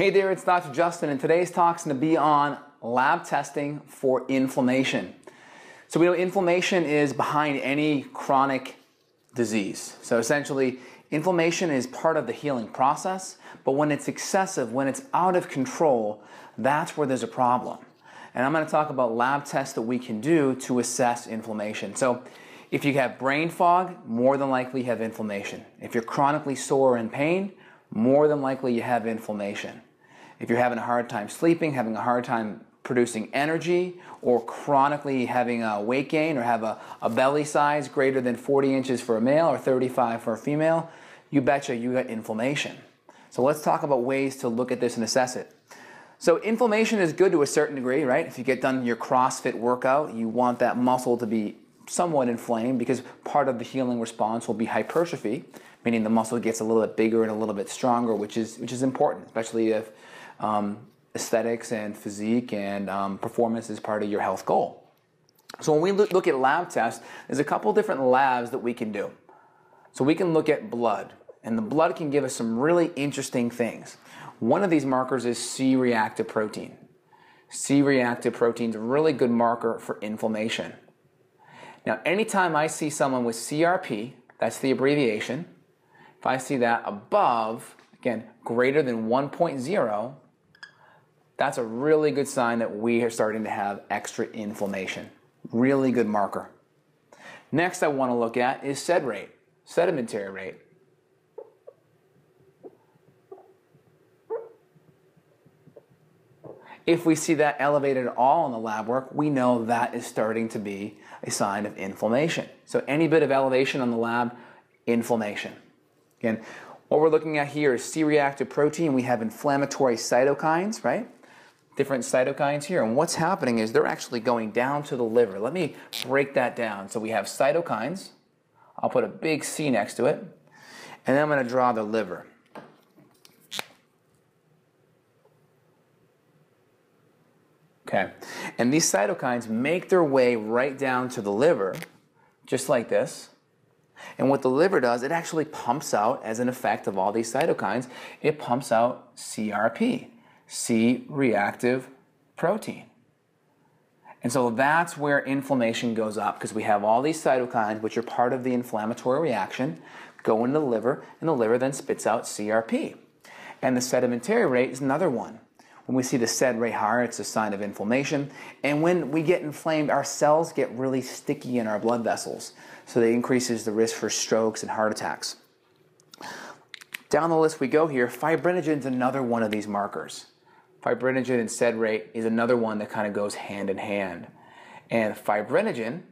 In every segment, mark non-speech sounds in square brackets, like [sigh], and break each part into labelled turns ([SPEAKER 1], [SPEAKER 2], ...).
[SPEAKER 1] Hey there, it's Dr. Justin, and today's talk's going to be on lab testing for inflammation. So, we know inflammation is behind any chronic disease. So, essentially, inflammation is part of the healing process, but when it's excessive, when it's out of control, that's where there's a problem. And I'm going to talk about lab tests that we can do to assess inflammation. So, if you have brain fog, more than likely you have inflammation. If you're chronically sore and pain, more than likely you have inflammation. If you're having a hard time sleeping, having a hard time producing energy, or chronically having a weight gain or have a, a belly size greater than 40 inches for a male or 35 for a female, you betcha you got inflammation. So let's talk about ways to look at this and assess it. So inflammation is good to a certain degree, right? If you get done your CrossFit workout, you want that muscle to be somewhat inflamed because part of the healing response will be hypertrophy, meaning the muscle gets a little bit bigger and a little bit stronger, which is which is important, especially if um, aesthetics and physique and um, performance is part of your health goal. So when we look at lab tests, there's a couple different labs that we can do. So we can look at blood, and the blood can give us some really interesting things. One of these markers is C-reactive protein. C-reactive protein is a really good marker for inflammation. Now, anytime I see someone with CRP, that's the abbreviation, if I see that above, again, greater than 1.0, that's a really good sign that we are starting to have extra inflammation. Really good marker. Next I want to look at is sed rate, sedimentary rate. If we see that elevated at all in the lab work, we know that is starting to be a sign of inflammation. So any bit of elevation on the lab, inflammation. Again, what we're looking at here is C-reactive protein. We have inflammatory cytokines, right? Different cytokines here. And what's happening is they're actually going down to the liver. Let me break that down. So we have cytokines. I'll put a big C next to it. And then I'm going to draw the liver. Okay. And these cytokines make their way right down to the liver, just like this. And what the liver does, it actually pumps out, as an effect of all these cytokines, it pumps out CRP, C reactive protein. And so that's where inflammation goes up because we have all these cytokines, which are part of the inflammatory reaction, go into the liver, and the liver then spits out CRP. And the sedimentary rate is another one. When we see the sed rate higher, it's a sign of inflammation. And when we get inflamed, our cells get really sticky in our blood vessels. So that increases the risk for strokes and heart attacks. Down the list we go here, fibrinogen is another one of these markers. Fibrinogen and sed rate is another one that kind of goes hand in hand. And fibrinogen,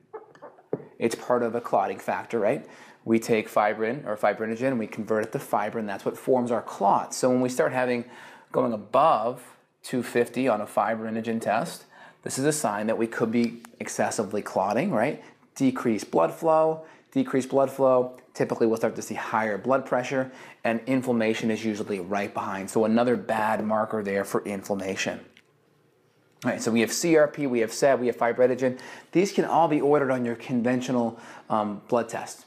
[SPEAKER 1] it's part of a clotting factor, right? We take fibrin or fibrinogen and we convert it to fibrin. That's what forms our clot. So when we start having going above 250 on a fibrinogen test, this is a sign that we could be excessively clotting, right? Decreased blood flow, decreased blood flow, typically we'll start to see higher blood pressure, and inflammation is usually right behind. So another bad marker there for inflammation. All right, so we have CRP, we have SED, we have fibrinogen. These can all be ordered on your conventional um, blood test.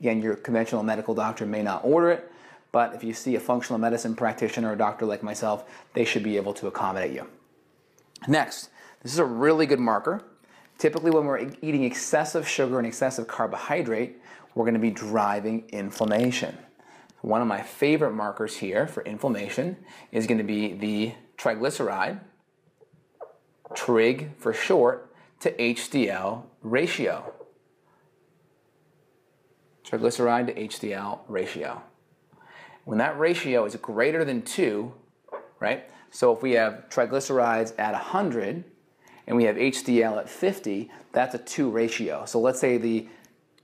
[SPEAKER 1] Again, your conventional medical doctor may not order it, but if you see a functional medicine practitioner or a doctor like myself, they should be able to accommodate you. Next, this is a really good marker. Typically, when we're eating excessive sugar and excessive carbohydrate, we're going to be driving inflammation. One of my favorite markers here for inflammation is going to be the triglyceride, trig for short, to HDL ratio. Triglyceride to HDL ratio. When that ratio is greater than 2, right? So if we have triglycerides at 100 and we have HDL at 50, that's a 2 ratio. So let's say the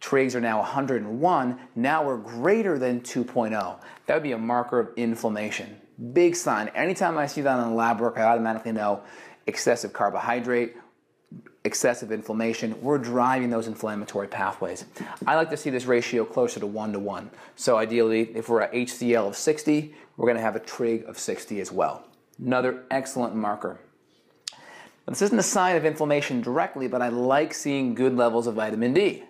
[SPEAKER 1] trigs are now 101, now we're greater than 2.0. That would be a marker of inflammation. Big sign. Anytime I see that on the lab work, I automatically know excessive carbohydrate excessive inflammation, we're driving those inflammatory pathways. I like to see this ratio closer to 1 to 1. So ideally, if we're at HDL of 60, we're going to have a trig of 60 as well. Another excellent marker. Now, this isn't a sign of inflammation directly, but I like seeing good levels of vitamin D.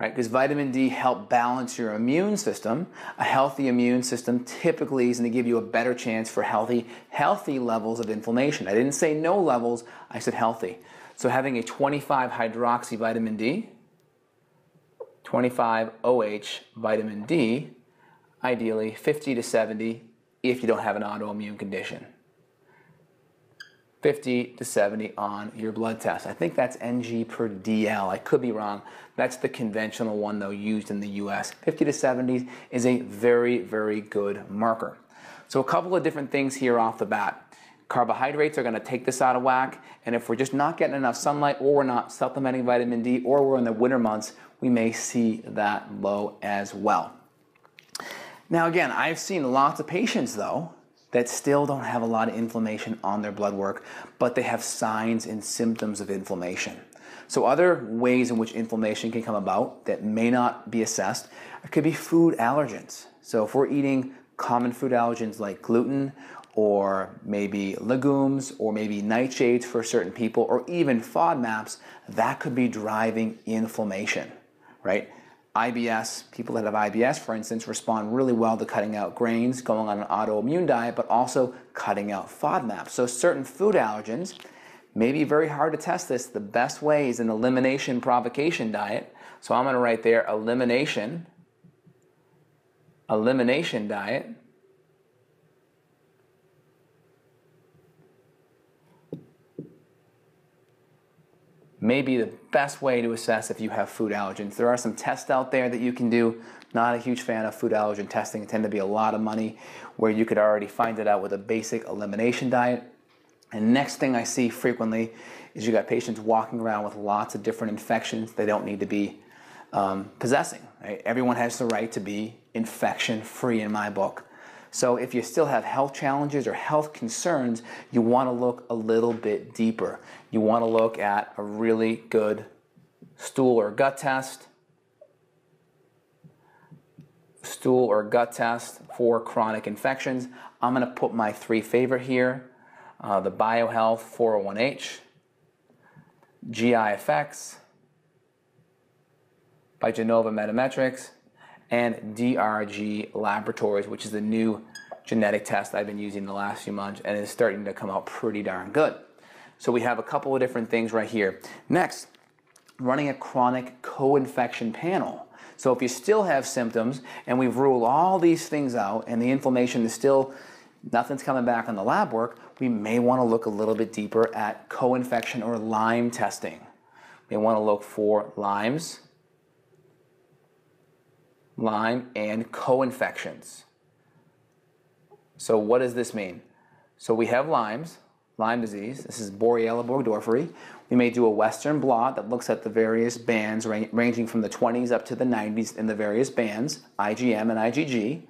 [SPEAKER 1] right? Because vitamin D help balance your immune system. A healthy immune system typically is going to give you a better chance for healthy, healthy levels of inflammation. I didn't say no levels, I said healthy. So having a 25 hydroxy vitamin D, 25 OH vitamin D, ideally 50 to 70 if you don't have an autoimmune condition. 50 to 70 on your blood test. I think that's Ng per DL. I could be wrong. That's the conventional one, though, used in the US. 50 to 70 is a very, very good marker. So, a couple of different things here off the bat. Carbohydrates are going to take this out of whack, and if we're just not getting enough sunlight, or we're not supplementing vitamin D, or we're in the winter months, we may see that low as well. Now, again, I've seen lots of patients, though, that still don't have a lot of inflammation on their blood work, but they have signs and symptoms of inflammation. So, other ways in which inflammation can come about that may not be assessed could be food allergens. So, if we're eating common food allergens like gluten or maybe legumes or maybe nightshades for certain people or even FODMAPs, that could be driving inflammation, right? IBS, people that have IBS, for instance, respond really well to cutting out grains, going on an autoimmune diet, but also cutting out FODMAPs. So certain food allergens may be very hard to test this. The best way is an elimination provocation diet. So I'm going to write there elimination, elimination diet. May be the best way to assess if you have food allergens. There are some tests out there that you can do. Not a huge fan of food allergen testing. It tend to be a lot of money where you could already find it out with a basic elimination diet. And next thing I see frequently is you got patients walking around with lots of different infections they don't need to be um, possessing. Right? Everyone has the right to be infection free in my book. So if you still have health challenges or health concerns, you want to look a little bit deeper. You want to look at a really good stool or gut test, stool or gut test for chronic infections. I'm going to put my three favorite here, uh, the BioHealth 401H, GI Effects by Genova Metametrix, and DRG Laboratories, which is the new genetic test I've been using the last few months and is starting to come out pretty darn good. So we have a couple of different things right here. Next, running a chronic co-infection panel. So if you still have symptoms and we've ruled all these things out and the inflammation is still, nothing's coming back on the lab work, we may want to look a little bit deeper at co-infection or Lyme testing. We want to look for Lyme's, Lyme, and co-infections. So what does this mean? So we have Lyme's, Lyme disease. This is Borrelia burgdorferi. We may do a Western blot that looks at the various bands ranging from the 20s up to the 90s in the various bands, IgM and IgG.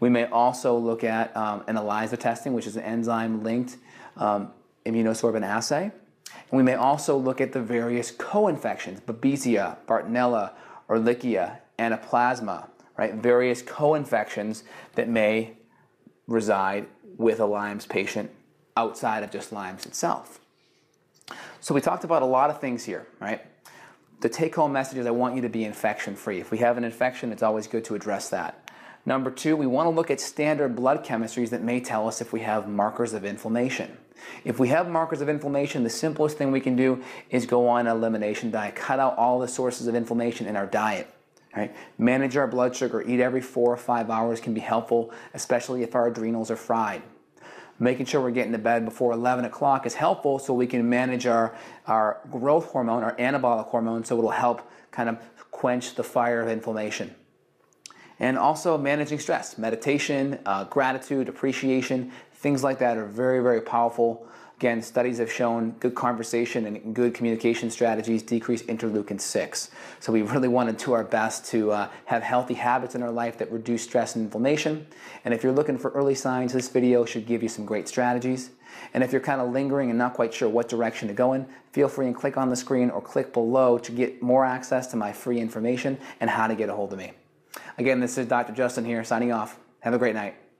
[SPEAKER 1] We may also look at um, an ELISA testing, which is an enzyme-linked um, immunosorbent assay. And we may also look at the various co-infections, Babesia, Bartonella, Ehrlichia, Anaplasma, right? Various co-infections that may reside with a Lyme's patient outside of just Lyme's itself. So we talked about a lot of things here, right? The take-home message is I want you to be infection-free. If we have an infection, it's always good to address that. Number two, we want to look at standard blood chemistries that may tell us if we have markers of inflammation. If we have markers of inflammation, the simplest thing we can do is go on an elimination diet, cut out all the sources of inflammation in our diet. Right? Manage our blood sugar, eat every four or five hours can be helpful, especially if our adrenals are fried. Making sure we're getting to bed before 11 o'clock is helpful so we can manage our, our growth hormone, our anabolic hormone, so it'll help kind of quench the fire of inflammation. And also managing stress, meditation, uh, gratitude, appreciation, things like that are very, very powerful Again, studies have shown good conversation and good communication strategies decrease interleukin 6. So we [laughs] really want to do our best to uh, have healthy habits in our life that reduce stress and inflammation. And if you're looking for early signs, this video should give you some great strategies. And if you're kind of lingering and not quite sure what direction to go in, feel free and click on the screen or click below to get more access to my free information and how to get a hold of me. Again, this is Dr. Justin here signing off. Have a great night.